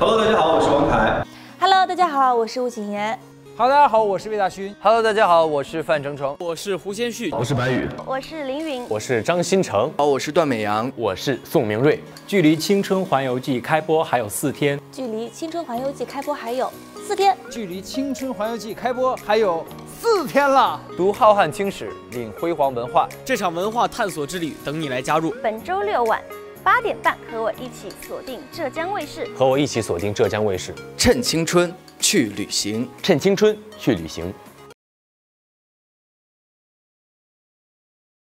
Hello，大家好，我是王凯。Hello，大家好，我是吴谨言。Hello，大家好，我是魏大勋。Hello，大家好，我是范丞丞，我是胡先煦，我是白宇，我是林云，我是张新成，好，我是段美阳，我是宋明瑞。距离《青春环游记》开播还有四天，距离《青春环游记》开播还有四天，距离《青春环游记》开播还有四天了。读浩瀚青史，领辉煌文化，这场文化探索之旅等你来加入。本周六晚八点半，和我一起锁定浙江卫视。和我一起锁定浙江卫视，趁青春去旅行。趁青春去旅行。